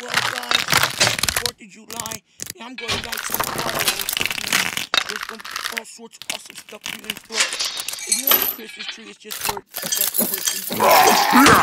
Well, guys, 4th of July, and I'm going to light some fireworks. There's gonna all sorts of awesome stuff you If you want a Christmas tree, it's just for a decoration.